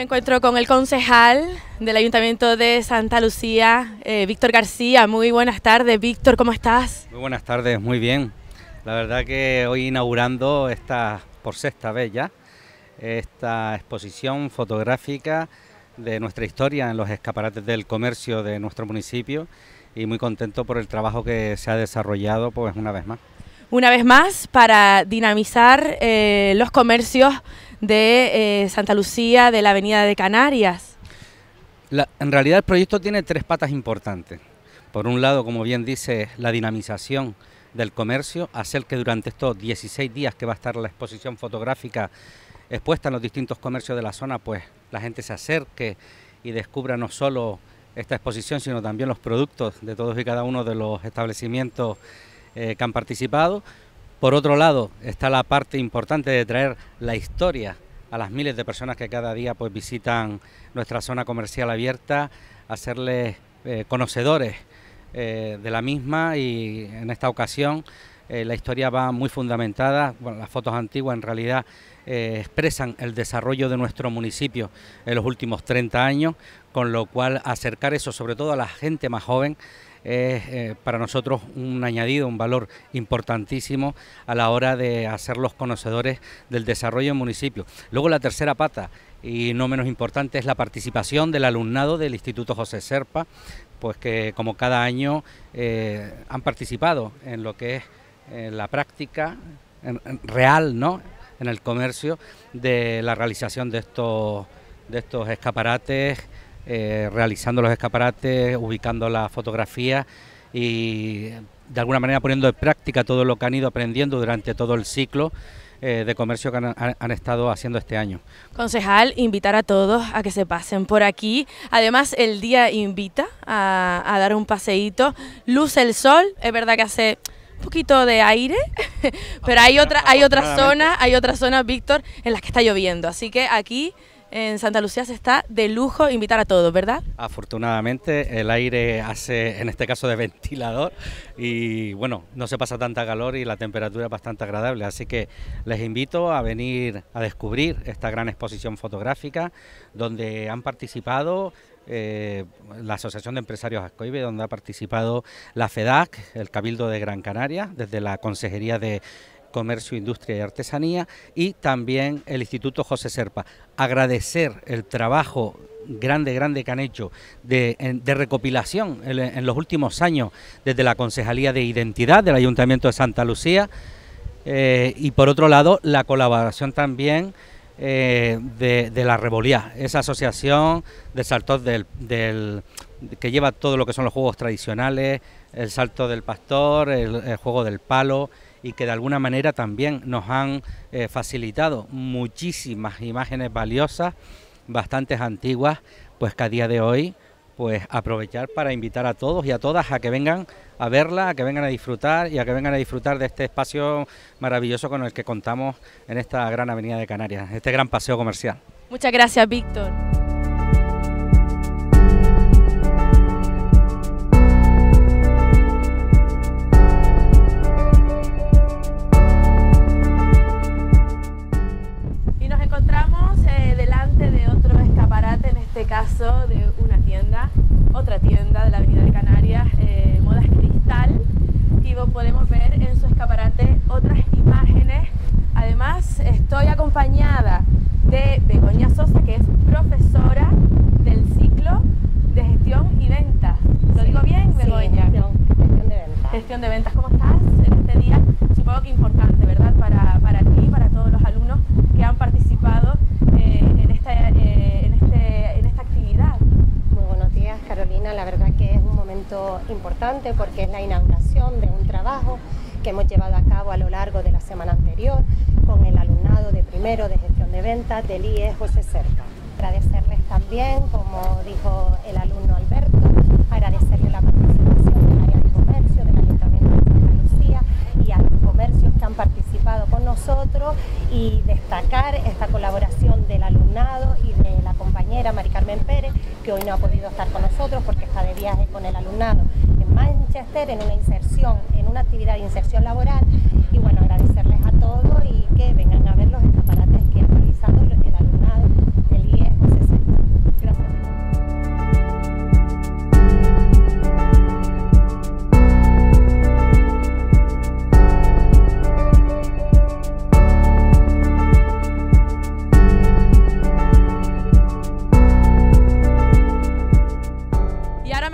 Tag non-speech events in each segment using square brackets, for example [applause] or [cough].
me encuentro con el concejal del Ayuntamiento de Santa Lucía, eh, Víctor García. Muy buenas tardes, Víctor, ¿cómo estás? Muy buenas tardes, muy bien. La verdad que hoy inaugurando esta, por sexta vez ya, esta exposición fotográfica de nuestra historia en los escaparates del comercio de nuestro municipio y muy contento por el trabajo que se ha desarrollado pues una vez más. Una vez más para dinamizar eh, los comercios de eh, Santa Lucía, de la Avenida de Canarias. en realidad el proyecto tiene tres patas importantes. Por un lado, como bien dice, la dinamización del comercio, hacer que durante estos 16 días que va a estar la exposición fotográfica expuesta en los distintos comercios de la zona, pues la gente se acerque y descubra no solo esta exposición, sino también los productos de todos y cada uno de los establecimientos eh, que han participado. Por otro lado, está la parte importante de traer la historia a las miles de personas que cada día pues visitan nuestra zona comercial abierta, hacerles eh, conocedores eh, de la misma y en esta ocasión eh, la historia va muy fundamentada, las fotos antiguas en realidad expresan el desarrollo de nuestro municipio en los últimos 30 años, con lo cual acercar eso sobre todo a la gente más joven es eh, para nosotros un añadido, un valor importantísimo a la hora de hacer los conocedores del desarrollo del municipio. Luego la tercera pata, y no menos importante, es la participación del alumnado del Instituto José Serpa, pues que como cada año eh, han participado en lo que es eh, la práctica real, ¿no? en el comercio de la realización de estos, de estos escaparates eh, realizando los escaparates, ubicando la fotografía y de alguna manera poniendo en práctica todo lo que han ido aprendiendo durante todo el ciclo eh, de comercio que han, estado haciendo este año. Concejal, invitar a todos a que se pasen por aquí. Además, el día invita a, dar un paseíto. Luce el sol, es verdad que hace un poquito de aire, [laughs] pero hay otra, hay otras zonas, hay otras zonas, Víctor, en las que está lloviendo. Así que aquí en Santa Lucía se está de lujo invitar a todos, ¿verdad? Afortunadamente el aire hace, en este caso, de ventilador y bueno, no se pasa tanta calor y la temperatura es bastante agradable, así que les invito a venir a descubrir esta gran exposición fotográfica donde han participado eh, la Asociación de Empresarios Ascoibe, donde ha participado la FEDAC, el Cabildo de Gran Canaria, desde la Consejería de Comercio, Industria y Artesanía y también el Instituto José Serpa. Agradecer el trabajo grande, grande que han hecho de, recopilación en, los últimos años desde la Concejalía de Identidad del Ayuntamiento de Santa Lucía eh, y por otro lado la colaboración también eh, de, la Revolía, esa asociación de saltos del, que lleva todo lo que son los juegos tradicionales, el salto del pastor, el juego del palo, y que de alguna manera también nos han eh, facilitado muchísimas imágenes valiosas, bastantes antiguas, pues que a día de hoy pues aprovechar para invitar a todos y a todas a que vengan a verla, a que vengan a disfrutar y a que vengan a disfrutar de este espacio maravilloso con el que contamos en esta gran avenida de Canarias, este gran paseo comercial. Muchas gracias, Víctor. Importante porque es la inauguración de un trabajo que hemos llevado a cabo a lo largo de la semana anterior con el alumnado de primero de gestión de ventas del IE José Cerca. Agradecerles también, como dijo el alumno Alberto, agradecerle la participación del área de comercio del Ayuntamiento de Santa Lucía y a los comercios que han participado con nosotros y destacar esta colaboración del alumnado y de la compañera Mari Carmen Pérez, que hoy no ha podido estar con nosotros porque está de viaje con el alumnado en Manchester en una inserción, en una actividad de inserción laboral. Y bueno, agradecerles a todos y que vengan a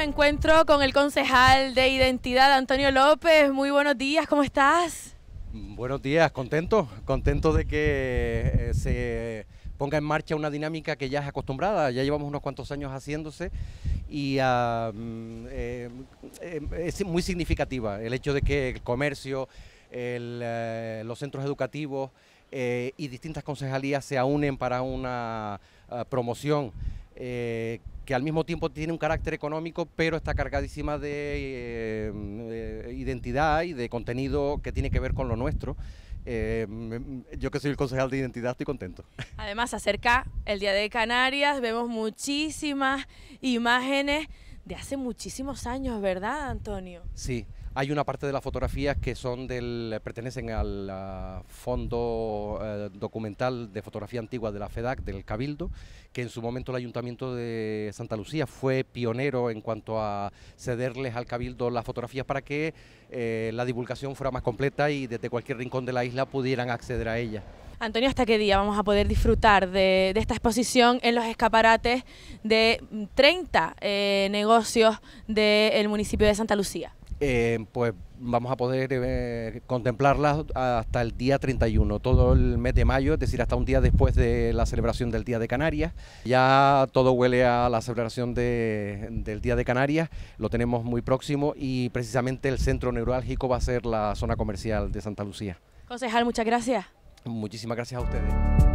encuentro con el concejal de identidad, Antonio López. Muy buenos días, ¿cómo estás? Buenos días, contento, contento de que eh, se ponga en marcha una dinámica que ya es acostumbrada, ya llevamos unos cuantos años haciéndose y eh, eh, es muy significativa el hecho de que el comercio, los centros educativos y distintas concejalías se unen para una ah, promoción que al mismo tiempo tiene un carácter económico, pero está cargadísima de eh, identidad y de contenido que tiene que ver con lo nuestro. Eh, yo que soy el concejal de identidad estoy contento. Además, acerca el Día de Canarias, vemos muchísimas imágenes de hace muchísimos años, ¿verdad, Antonio? Sí, hay una parte de las fotografías que son del, pertenecen al fondo eh, documental de fotografía antigua de la FEDAC, del Cabildo, que en su momento el Ayuntamiento de Santa Lucía fue pionero en cuanto a cederles al Cabildo las fotografías para que eh, la divulgación fuera más completa y desde cualquier rincón de la isla pudieran acceder a ella. Antonio, ¿hasta qué día vamos a poder disfrutar de, esta exposición en los escaparates de 30 eh, negocios del municipio de Santa Lucía? Eh, pues vamos a poder eh, contemplarlas hasta el día 31, todo el mes de mayo, es decir, hasta un día después de la celebración del Día de Canarias. Ya todo huele a la celebración del Día de Canarias, lo tenemos muy próximo y precisamente el centro neurálgico va a ser la zona comercial de Santa Lucía. Concejal, muchas gracias. Muchísimas gracias a ustedes.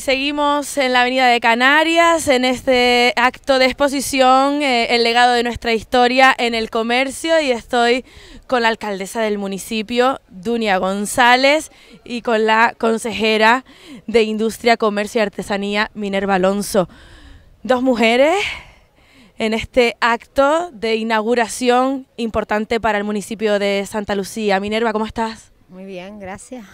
Seguimos en la Avenida de Canarias, en este acto de exposición, eh, el legado de nuestra historia en el comercio, y estoy con la alcaldesa del municipio, Dunia González, y con la consejera de Industria, Comercio y Artesanía, Minerva Alonso. Dos mujeres en este acto de inauguración importante para el municipio de Santa Lucía. Minerva, ¿cómo estás? Muy bien, gracias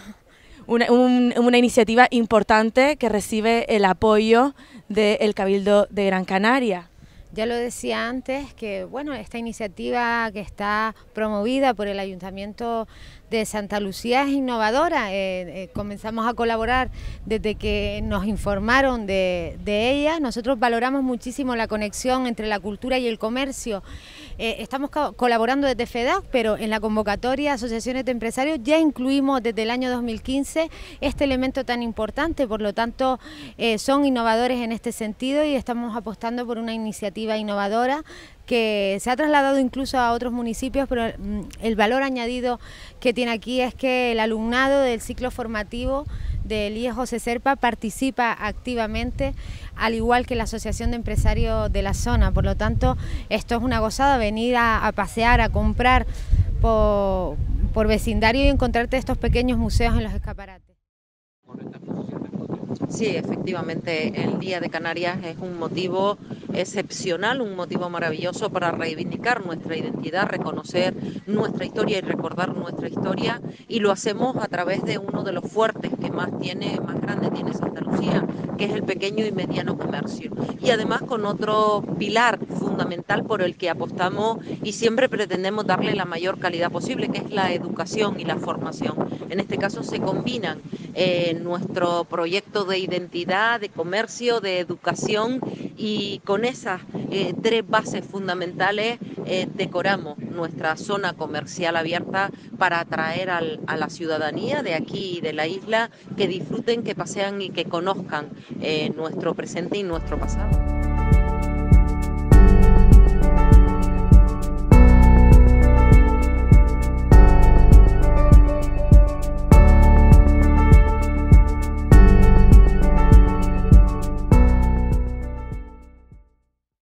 una, iniciativa importante que recibe el apoyo del Cabildo de Gran Canaria. Ya lo decía antes que bueno, esta iniciativa que está promovida por el Ayuntamiento de Santa Lucía es innovadora. Eh, eh, comenzamos a colaborar desde que nos informaron de, ella. Nosotros valoramos muchísimo la conexión entre la cultura y el comercio. Eh, estamos colaborando desde FEDAC, pero en la convocatoria Asociaciones de Empresarios ya incluimos desde el año 2015 este elemento tan importante. Por lo tanto, son innovadores en este sentido y estamos apostando por una iniciativa innovadora que se ha trasladado incluso a otros municipios, pero mm, el valor añadido que tiene aquí es que el alumnado del ciclo formativo del IE José Serpa participa activamente, al igual que la Asociación de Empresarios de la zona. Por lo tanto, esto es una gozada, venir a, pasear, a comprar por, por vecindario y encontrarte estos pequeños museos en los escaparates. Sí, efectivamente, el Día de Canarias es un motivo excepcional, un motivo maravilloso para reivindicar nuestra identidad, reconocer nuestra historia y recordar nuestra historia y lo hacemos a través de uno de los fuertes que más tiene, más grande tiene Santa Lucía, que es el pequeño y mediano comercio. Y además con otro pilar fundamental por el que apostamos y siempre pretendemos darle la mayor calidad posible, que es la educación y la formación. En este caso se combinan eh, nuestro proyecto de identidad, de comercio, de educación y con esas eh, tres bases fundamentales eh, decoramos nuestra zona comercial abierta para atraer a la ciudadanía de aquí y de la isla que disfruten, que pasean y que conozcan nuestro presente y nuestro pasado.